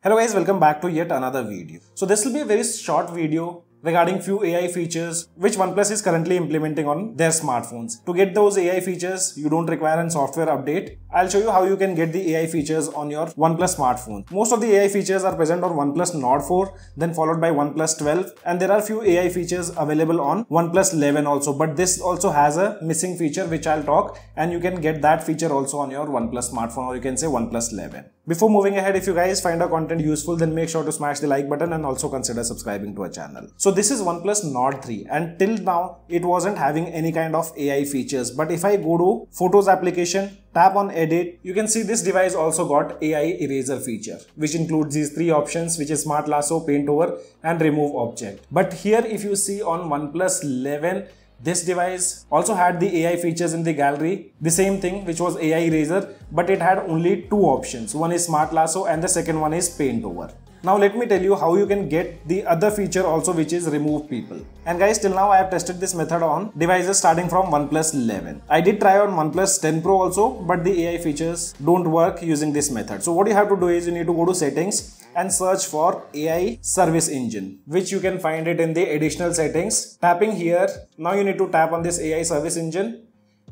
Hello guys, welcome back to yet another video. So this will be a very short video regarding few AI features which OnePlus is currently implementing on their smartphones. To get those AI features, you don't require a software update. I'll show you how you can get the AI features on your OnePlus smartphone. Most of the AI features are present on OnePlus Nord 4, then followed by OnePlus 12, and there are few AI features available on OnePlus 11 also. But this also has a missing feature which I'll talk, and you can get that feature also on your OnePlus smartphone, or you can say OnePlus 11. Before moving ahead, if you guys find our content useful, then make sure to smash the like button and also consider subscribing to our channel. So this is OnePlus Nord 3 and till now it wasn't having any kind of AI features. But if I go to Photos application, tap on edit, you can see this device also got AI eraser feature, which includes these three options, which is Smart Lasso, Paint Over and Remove Object. But here if you see on OnePlus 11, this device also had the AI features in the gallery, the same thing which was AI Eraser, but it had only two options. One is Smart Lasso and the second one is Paint Over. Now let me tell you how you can get the other feature also which is remove people. And guys till now I have tested this method on devices starting from OnePlus 11. I did try on OnePlus 10 Pro also but the AI features don't work using this method. So what you have to do is you need to go to settings and search for AI service engine which you can find it in the additional settings. Tapping here. Now you need to tap on this AI service engine.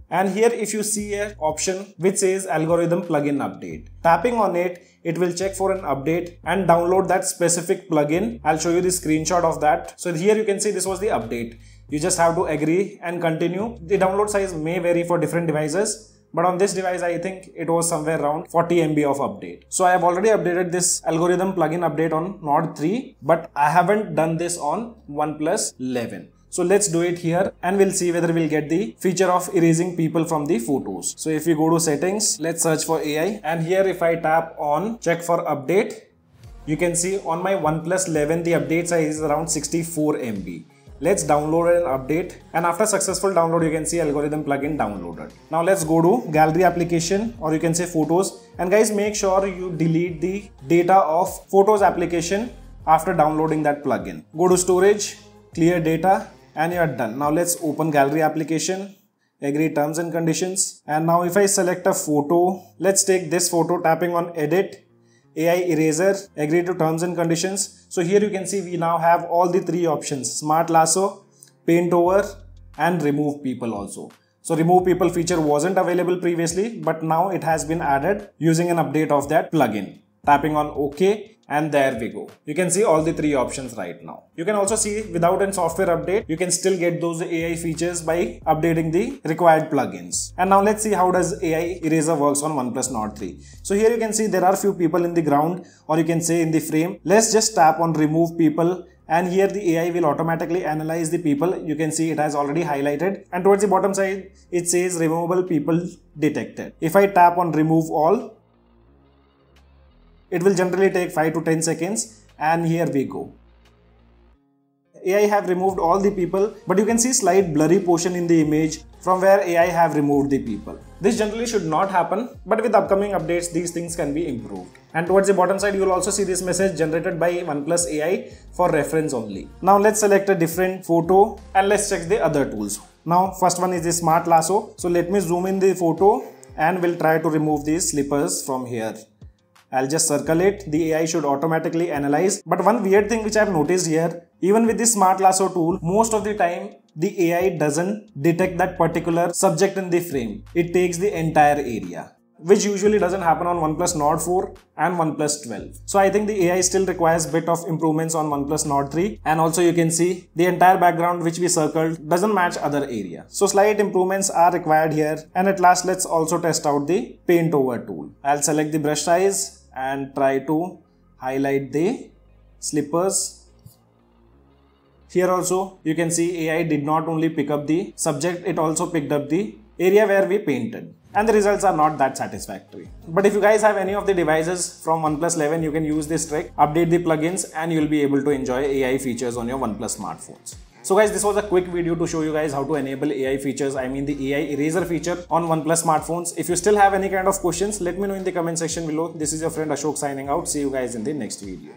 And here if you see a option which says algorithm plugin update. Tapping on it it will check for an update and download that specific plugin. I'll show you the screenshot of that. So here you can see this was the update. You just have to agree and continue. The download size may vary for different devices but on this device I think it was somewhere around 40 MB of update. So I have already updated this algorithm plugin update on Nord 3 but I haven't done this on OnePlus 11. So let's do it here and we'll see whether we'll get the feature of erasing people from the photos. So if you go to settings, let's search for AI and here if I tap on check for update, you can see on my OnePlus 11 the update size is around 64 MB. Let's download an update and after successful download you can see algorithm plugin downloaded. Now let's go to gallery application or you can say photos and guys make sure you delete the data of photos application after downloading that plugin. Go to storage, clear data and you are done. Now let's open gallery application, agree terms and conditions. And now if I select a photo, let's take this photo tapping on edit, AI eraser, agree to terms and conditions. So here you can see we now have all the three options, smart lasso, paint over and remove people also. So remove people feature wasn't available previously, but now it has been added using an update of that plugin. Tapping on OK and there we go. You can see all the three options right now. You can also see without a software update, you can still get those AI features by updating the required plugins. And now let's see how does AI Eraser works on OnePlus Nord 3. So here you can see there are few people in the ground or you can say in the frame. Let's just tap on remove people and here the AI will automatically analyze the people. You can see it has already highlighted and towards the bottom side it says removable people detected. If I tap on remove all it will generally take 5 to 10 seconds and here we go. AI have removed all the people but you can see slight blurry portion in the image from where AI have removed the people. This generally should not happen but with upcoming updates these things can be improved. And towards the bottom side you will also see this message generated by OnePlus AI for reference only. Now let's select a different photo and let's check the other tools. Now first one is the smart lasso. So let me zoom in the photo and we'll try to remove these slippers from here. I'll just circle it. The AI should automatically analyze. But one weird thing which I've noticed here, even with this smart lasso tool, most of the time the AI doesn't detect that particular subject in the frame. It takes the entire area which usually doesn't happen on OnePlus Nord 4 and OnePlus 12. So I think the AI still requires bit of improvements on OnePlus Nord 3 and also you can see the entire background which we circled doesn't match other area. So slight improvements are required here and at last let's also test out the paint over tool. I'll select the brush size and try to highlight the slippers here also you can see AI did not only pick up the subject it also picked up the area where we painted and the results are not that satisfactory. But if you guys have any of the devices from OnePlus 11, you can use this trick, update the plugins and you'll be able to enjoy AI features on your OnePlus smartphones. So guys, this was a quick video to show you guys how to enable AI features. I mean the AI eraser feature on OnePlus smartphones. If you still have any kind of questions, let me know in the comment section below. This is your friend Ashok signing out. See you guys in the next video.